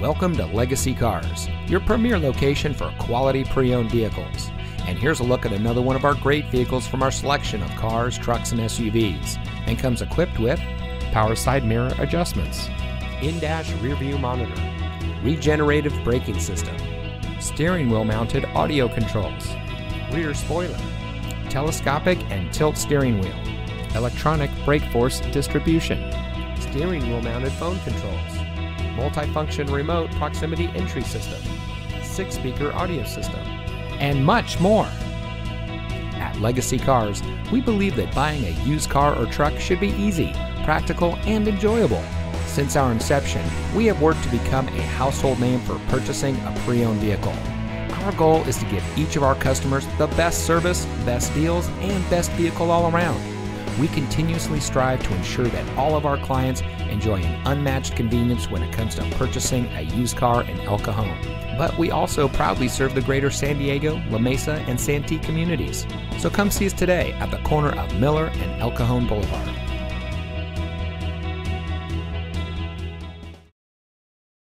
Welcome to Legacy Cars, your premier location for quality pre owned vehicles. And here's a look at another one of our great vehicles from our selection of cars, trucks, and SUVs, and comes equipped with power side mirror adjustments, in dash rear view monitor, regenerative braking system, steering wheel mounted audio controls, rear spoiler, telescopic and tilt steering wheel, electronic brake force distribution, steering wheel mounted phone controls multifunction remote proximity entry system, six speaker audio system, and much more. At Legacy Cars, we believe that buying a used car or truck should be easy, practical, and enjoyable. Since our inception, we have worked to become a household name for purchasing a pre owned vehicle. Our goal is to give each of our customers the best service, best deals, and best vehicle all around. We continuously strive to ensure that all of our clients enjoy an unmatched convenience when it comes to purchasing a used car in El Cajon. But we also proudly serve the greater San Diego, La Mesa, and Santee communities. So come see us today at the corner of Miller and El Cajon Boulevard.